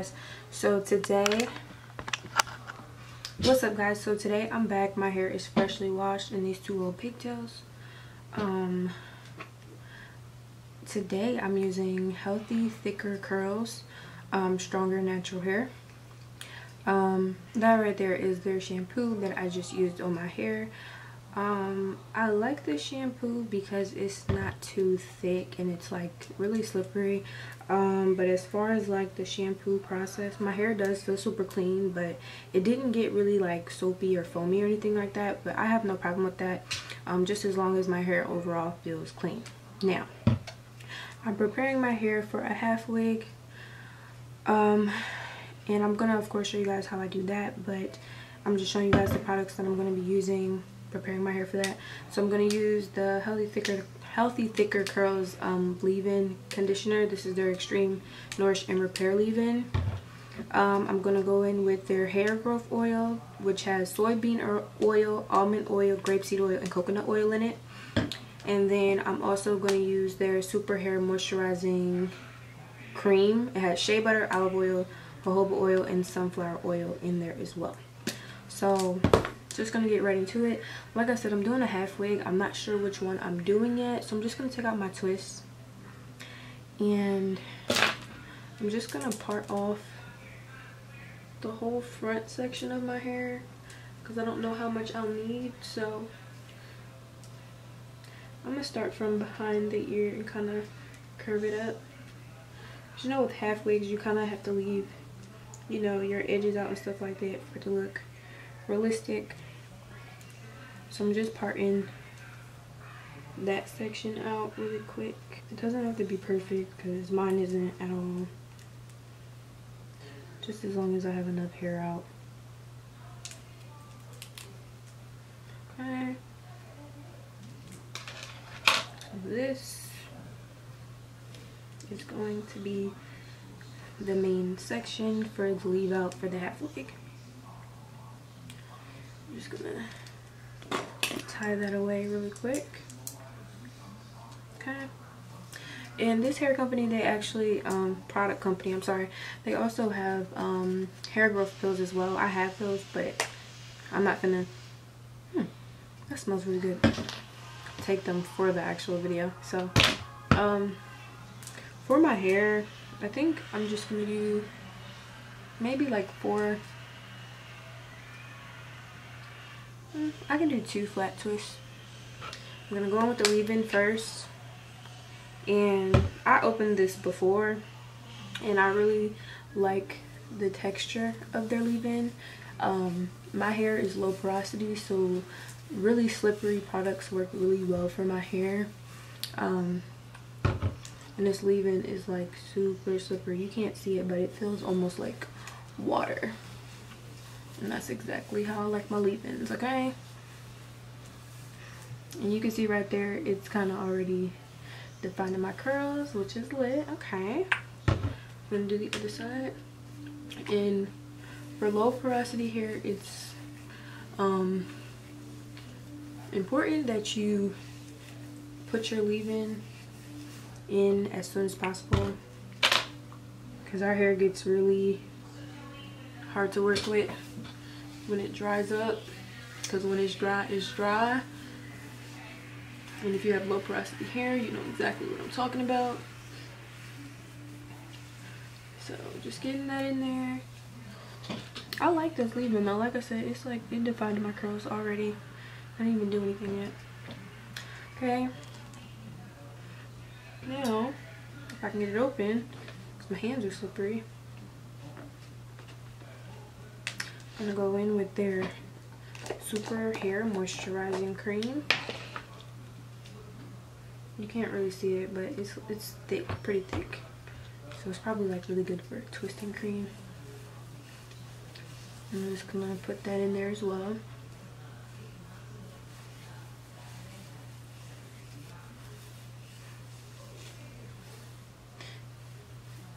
guys. So today what's up guys? So today i'm back. My hair is freshly washed in these two little pigtails. Um today i'm using healthy thicker curls um stronger natural hair. Um that right there is their shampoo that i just used on my hair um i like this shampoo because it's not too thick and it's like really slippery. Um but as far as like the shampoo process my hair does feel super clean but it didn't get really like soapy or foamy or anything like that but i have no problem with that um just as long as my hair overall feels clean. Now i'm preparing my hair for a half wig um and i'm gonna of course show you guys how i do that but i'm just showing you guys the products that i'm going to be using preparing my hair for that. So i'm going to use the healthy thicker healthy thicker curls um, leave-in conditioner. This is their extreme nourish and repair leave-in. Um, i'm going to go in with their hair growth oil which has soybean oil almond oil grapeseed oil and coconut oil in it. And then i'm also going to use their super hair moisturizing cream. It has shea butter olive oil jojoba oil and sunflower oil in there as well. So just gonna get right into it. Like i said i'm doing a half wig. I'm not sure which one i'm doing yet so i'm just gonna take out my twists and i'm just gonna part off the whole front section of my hair because i don't know how much i'll need so i'm gonna start from behind the ear and kind of curve it up. You know with half wigs you kind of have to leave you know your edges out and stuff like that for to look realistic. So I'm just parting that section out really quick. It doesn't have to be perfect because mine isn't at all. Just as long as I have enough hair out. Okay. So this is going to be the main section for the leave out for the half wig just gonna tie that away really quick. Okay. And this hair company, they actually, um, product company, I'm sorry, they also have um, hair growth pills as well. I have those, but I'm not gonna, hmm, that smells really good. Take them for the actual video. So, um, for my hair, I think I'm just gonna do maybe like four I can do two flat twists. I'm going to go in with the leave-in first. And I opened this before. And I really like the texture of their leave-in. Um, my hair is low porosity. So really slippery products work really well for my hair. Um, and this leave-in is like super slippery. You can't see it, but it feels almost like water. And that's exactly how I like my leave-ins, okay? And you can see right there, it's kind of already defining my curls, which is lit. Okay. I'm to do the other side. And for low porosity hair, it's um, important that you put your leave-in in as soon as possible because our hair gets really hard to work with when it dries up because when it's dry it's dry. And if you have low porosity hair you know exactly what I'm talking about. So just getting that in there. I like this leave-in though. Like I said it's like it defined my curls already. I didn't even do anything yet. Okay. Now if I can get it open my hands are slippery gonna go in with their super hair moisturizing cream. You can't really see it but it's it's thick pretty thick. So it's probably like really good for twisting cream. I'm just gonna put that in there as well.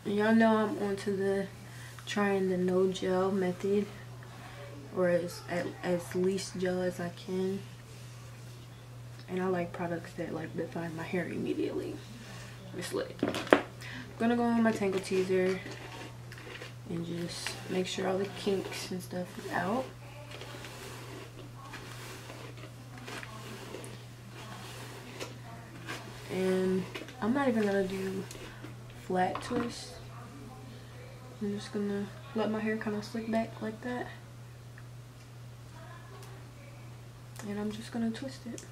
Y'all know I'm onto the trying the no gel method or as, as least gel as I can and I like products that like define my hair immediately. It's lit. I'm gonna go on my Tangle Teezer and just make sure all the kinks and stuff is out. And I'm not even gonna do flat twists. I'm just gonna let my hair kind of slick back like that. And I'm just gonna twist it.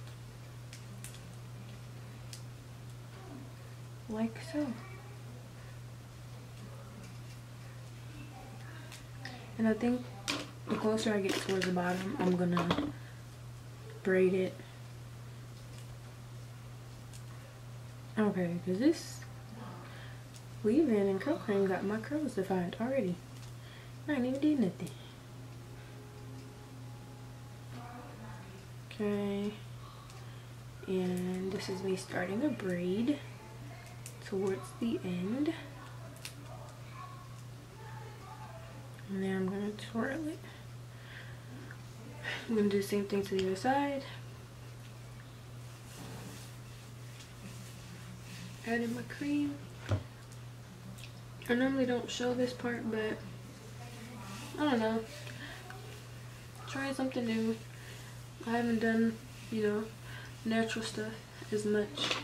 Like so. And I think the closer I get towards the bottom, I'm gonna braid it. Okay, because this leave-in and curl cream got my curls defined already. I ain't even did nothing. Okay. And this is me starting a braid towards the end. And then I'm going to twirl it. I'm going to do the same thing to the other side. Add in my cream. I normally don't show this part, but I don't know. Trying something new. I haven't done, you know, natural stuff as much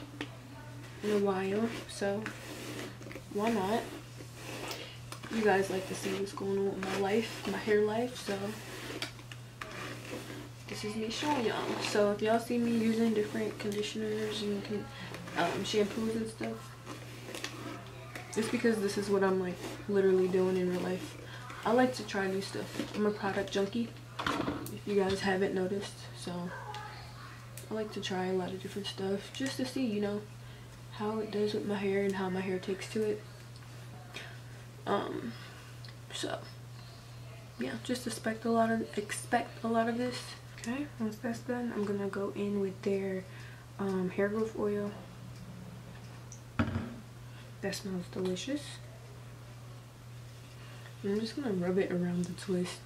in a while, so why not? You guys like to see what's going on with my life, my hair life, so this is me showing y'all. So if y'all see me using different conditioners and um, shampoos and stuff, it's because this is what I'm like literally doing in real life. I like to try new stuff. I'm a product junkie, if you guys haven't noticed. So I like to try a lot of different stuff just to see, you know, how it does with my hair and how my hair takes to it. Um, so yeah, just expect a lot of expect a lot of this. Okay, once that's done, I'm gonna go in with their um, hair growth oil that smells delicious. I'm just gonna rub it around the twist,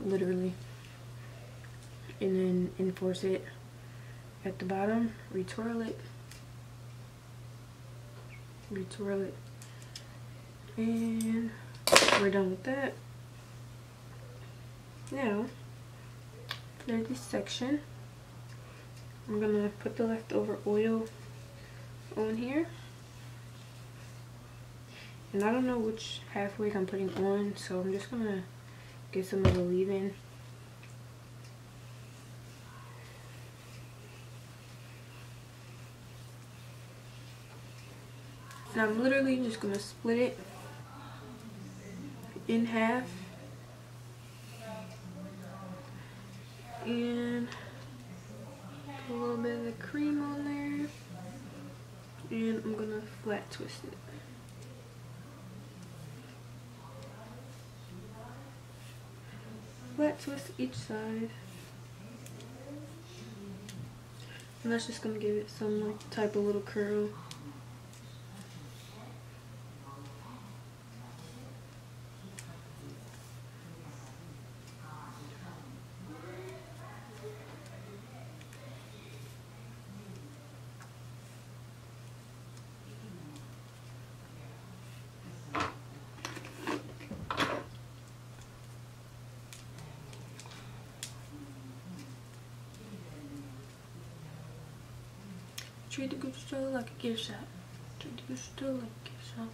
literally. And then enforce it at the bottom, retwirl it, retwirl it, and we're done with that. Now, there's this section. I'm gonna put the leftover oil on here. And I don't know which half wig I'm putting on, so I'm just gonna get some of the leave-in. And I'm literally just gonna split it in half. And put a little bit of the cream on there. And I'm gonna flat twist it. flat twist each side. And that's just gonna give it some like type of little curl. Treat the gift store like a gift shop. Treat the store like a gift shop.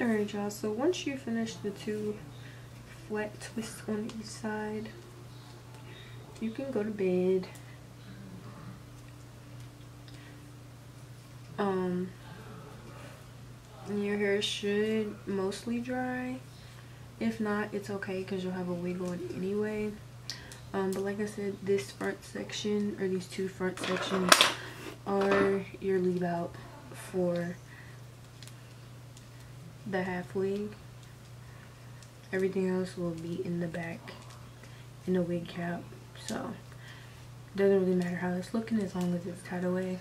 Alright y'all, so once you finish the two flat twists on each side, you can go to bed. Um, your hair should mostly dry. If not, it's okay because you'll have a wig on anyway um, but like I said this front section or these two front sections are your leave out for the half wig. Everything else will be in the back in the wig cap so it doesn't really matter how it's looking as long as it's tied away.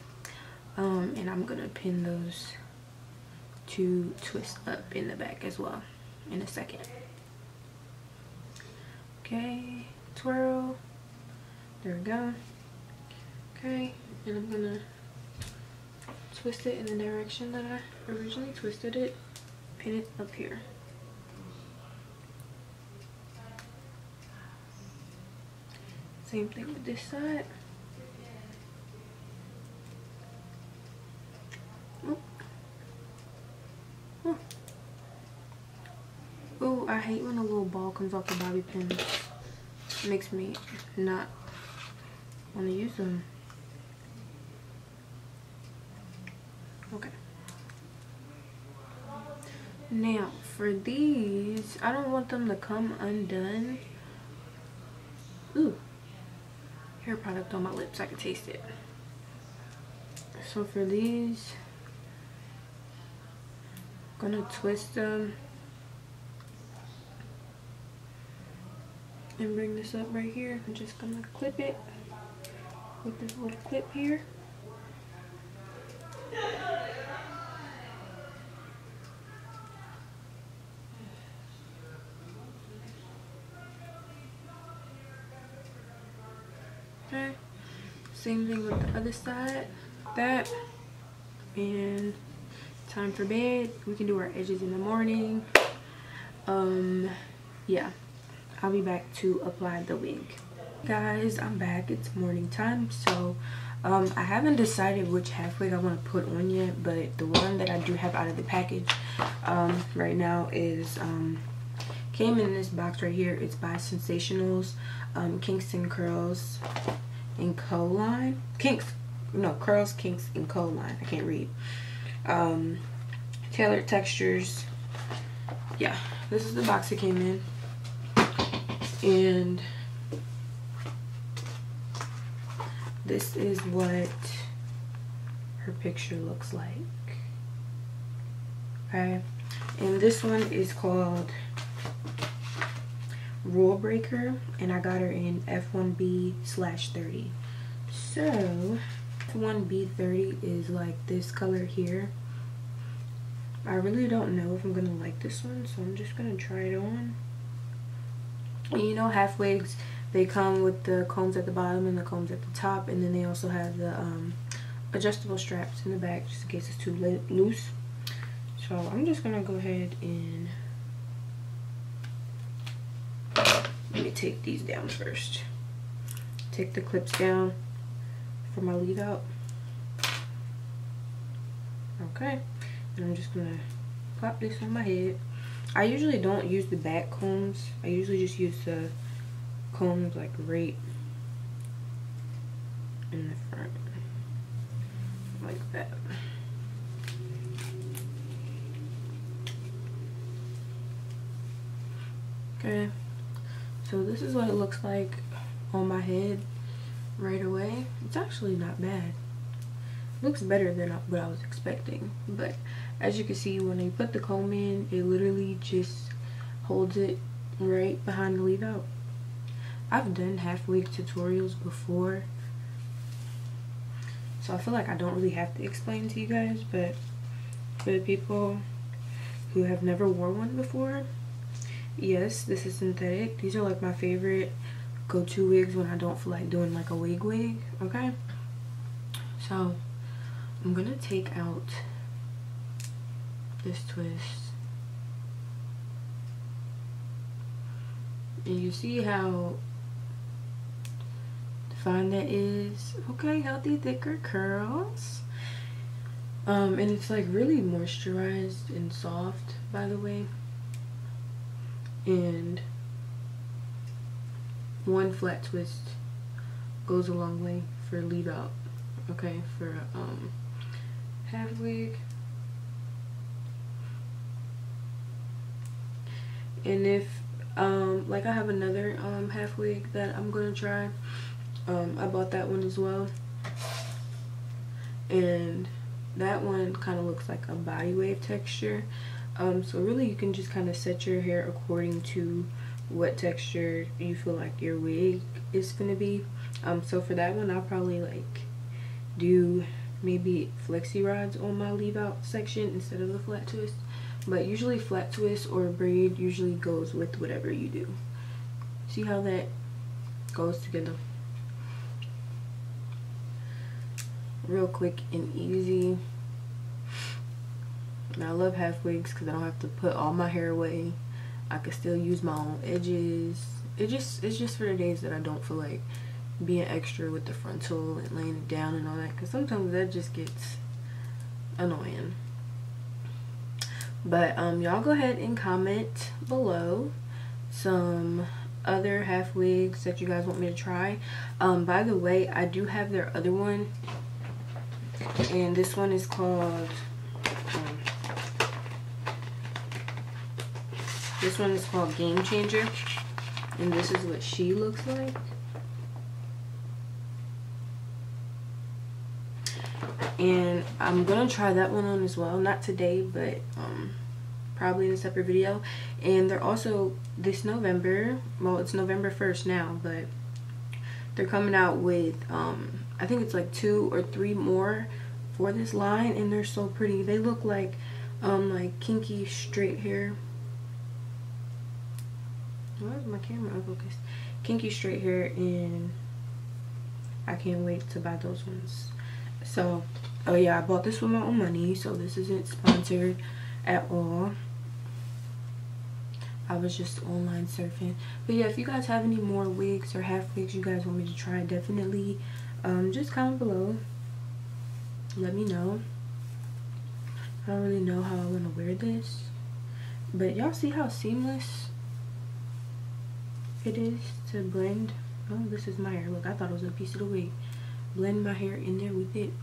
Um, and I'm gonna pin those two twists up in the back as well in a second. Okay twirl. There we go. Okay, and I'm gonna twist it in the direction that I originally twisted it. pin it up here same thing with this side Oh, I hate when a little ball comes off the bobby pins. Makes me not want to use them. Okay. Now, for these, I don't want them to come undone. Ooh. Hair product on my lips. I can taste it. So for these, I'm gonna twist them and bring this up right here. I'm just gonna clip it with this little clip here. Okay, same thing with the other side. That and time for bed. We can do our edges in the morning. Um, yeah. I'll be back to apply the wig. Guys, I'm back. It's morning time. So, um, I haven't decided which half wig I want to put on yet. But the one that I do have out of the package um, right now is... Um, came in this box right here. It's by Sensationals, um, Kingston Curls, and Co line. Kinks, no, Curls, Kinks, and Co line. I can't read. Um, tailored textures. Yeah, this is the box it came in and this is what her picture looks like. Okay? And this one is called rule breaker and i got her in f1b slash 30 so f1b30 is like this color here. I really don't know if i'm gonna like this one so i'm just gonna try it on and you know half wigs they come with the combs at the bottom and the combs at the top and then they also have the um, adjustable straps in the back just in case it's too loose. So I'm just gonna go ahead and let me take these down first. Take the clips down for my leave out okay. And I'm just gonna pop this on my head I usually don't use the back combs. I usually just use the combs like right in the front. Like that. Okay. So this is what it looks like on my head right away. It's actually not bad. Looks better than what I was expecting. But as you can see when they put the comb in it literally just holds it right behind the leave out. I've done half wig tutorials before so I feel like I don't really have to explain to you guys but for the people who have never worn one before yes this is synthetic. These are like my favorite go-to wigs when I don't feel like doing like a wig wig okay? So I'm gonna take out this twist. And you see how defined that is. Okay, healthy, thicker curls. Um, and it's like really moisturized and soft, by the way. And one flat twist goes a long way for leave out. Okay, for um half wig. And if um like i have another um half wig that i'm gonna try um i bought that one as well. And that one kind of looks like a body wave texture. Um so really you can just kind of set your hair according to what texture you feel like your wig is gonna be. Um so for that one i'll probably like do maybe flexi rods on my leave out section instead of the flat twist but usually flat twist or braid usually goes with whatever you do see how that goes together real quick and easy And I love half wigs because I don't have to put all my hair away. I can still use my own edges. It just it's just for the days that I don't feel like being extra with the frontal and laying it down and all that because sometimes that just gets annoying. But um y'all go ahead and comment below some other half wigs that you guys want me to try. Um by the way i do have their other one and this one is called um, this one is called game changer and this is what she looks like and I'm gonna try that one on as well. Not today but um, probably in a separate video. And they're also this November well it's November 1st now but they're coming out with um, I think it's like two or three more for this line and they're so pretty. They look like um like kinky straight hair. Why is my camera unfocused? Kinky straight hair and I can't wait to buy those ones. So oh yeah i bought this with my own money so this isn't sponsored at all. I was just online surfing. But yeah if you guys have any more wigs or half wigs you guys want me to try definitely um, just comment below. Let me know. I don't really know how i want to wear this but y'all see how seamless it is to blend? Oh this is my hair. Look i thought it was a piece of the wig. Blend my hair in there with it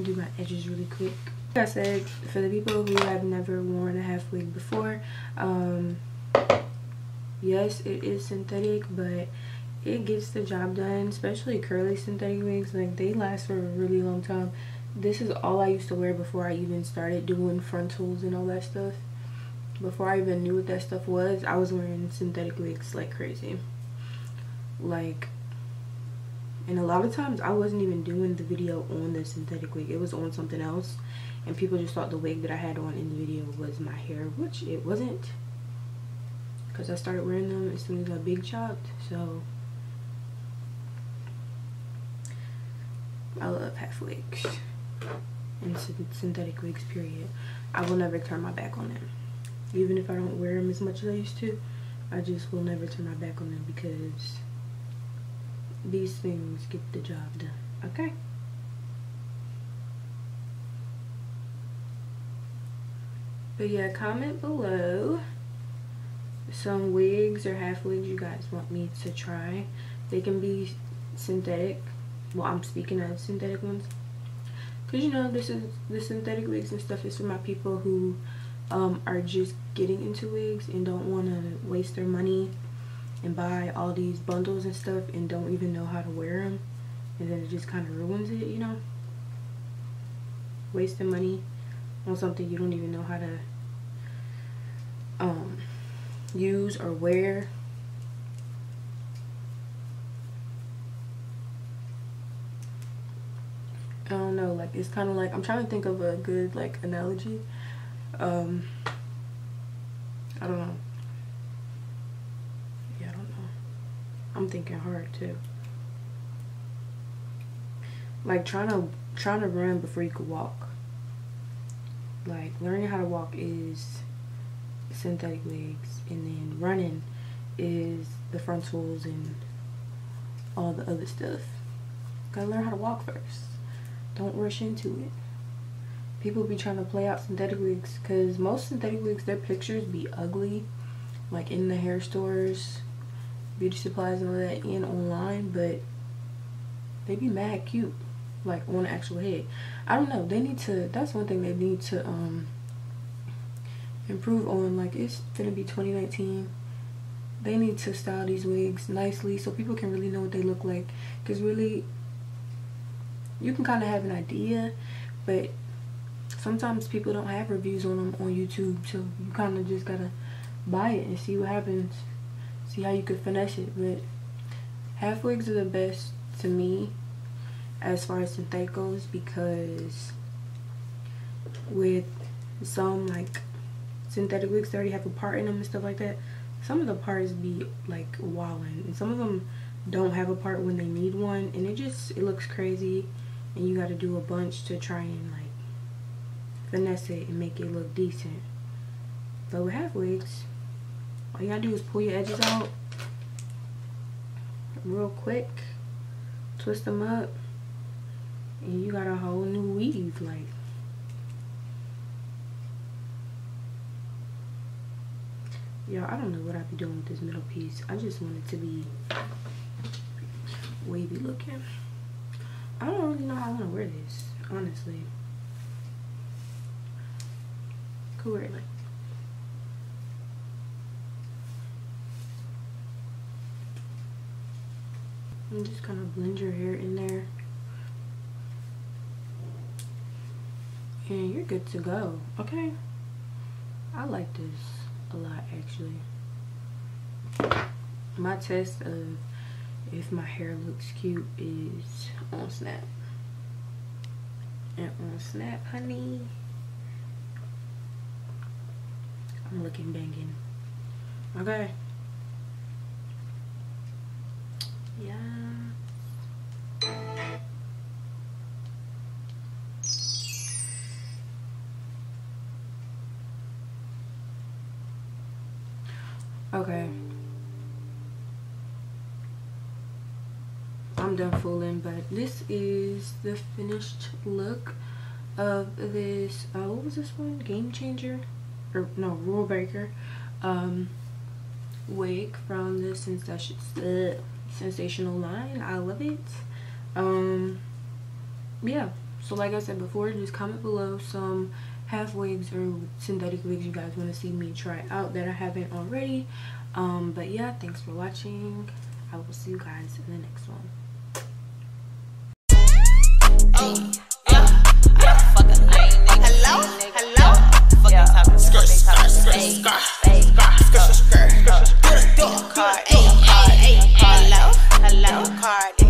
do my edges really quick. Like I said for the people who have never worn a half wig before um, yes it is synthetic but it gets the job done especially curly synthetic wigs. Like they last for a really long time. This is all I used to wear before I even started doing frontals and all that stuff. Before I even knew what that stuff was I was wearing synthetic wigs like crazy. Like and a lot of times I wasn't even doing the video on the synthetic wig. It was on something else. And people just thought the wig that I had on in the video was my hair which it wasn't. Because I started wearing them as soon as I big chopped so. I love half wigs. And synthetic wigs period. I will never turn my back on them. Even if I don't wear them as much as I used to I just will never turn my back on them because these things get the job done. Okay. But yeah comment below some wigs or half wigs you guys want me to try. They can be synthetic. Well i'm speaking of synthetic ones. Because you know this is the synthetic wigs and stuff is for my people who um, are just getting into wigs and don't want to waste their money and buy all these bundles and stuff and don't even know how to wear them and then it just kind of ruins it you know? Wasting money on something you don't even know how to um, use or wear. I don't know like it's kind of like I'm trying to think of a good like analogy. Um I don't know I'm thinking hard too. Like trying to trying to run before you could walk. Like learning how to walk is synthetic legs and then running is the frontals and all the other stuff. Gotta learn how to walk first. Don't rush into it. People be trying to play out synthetic wigs because most synthetic wigs, their pictures be ugly. Like in the hair stores beauty supplies and all that in online, but they be mad cute, like on the actual head. I don't know. They need to. That's one thing they need to um improve on. Like it's gonna be 2019. They need to style these wigs nicely so people can really know what they look like. Cause really, you can kind of have an idea, but sometimes people don't have reviews on them on YouTube, so you kind of just gotta buy it and see what happens see how you could finesse it but half wigs are the best to me as far as synthetic goes because with some like synthetic wigs they already have a part in them and stuff like that some of the parts be like walling and some of them don't have a part when they need one and it just it looks crazy and you got to do a bunch to try and like finesse it and make it look decent. But with half wigs, all you gotta do is pull your edges out real quick, twist them up, and you got a whole new weave. Like, y'all, I don't know what I'd be doing with this middle piece. I just want it to be wavy looking. I don't really know how I want to wear this, honestly. Could wear it like and just kind of blend your hair in there. And you're good to go. Okay. I like this a lot actually. My test of if my hair looks cute is on snap. And on snap honey I'm looking banging. Okay yeah Okay. I'm done fooling, but this is the finished look of this, uh, what was this one? Game Changer? Or, no, Rule Breaker um, wig from the Sensation, uh, sensationnel line i love it um yeah so like i said before just comment below some half wigs or synthetic wigs you guys want to see me try out that i haven't already um but yeah thanks for watching i will see you guys in the next one Hello, hello no card.